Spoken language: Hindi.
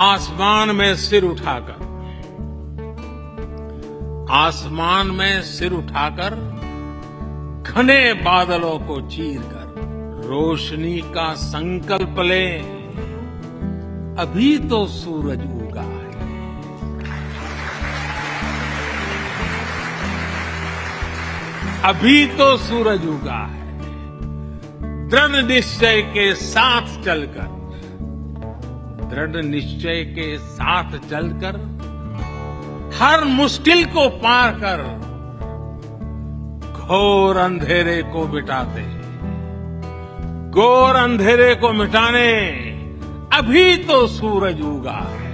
आसमान में सिर उठाकर, आसमान में सिर उठाकर, घने बादलों को चीर कर रोशनी का संकल्प ले। अभी तो सूरज उगा है। अभी तो सूरज उगा है। दृढ़ निश्चय के साथ चलकर दृढ़ निश्चय के साथ चलकर, हर मुश्किल को पार कर, घोर अंधेरे को मिटाते घोर अंधेरे को मिटाने, अभी तो सूरज उगा है।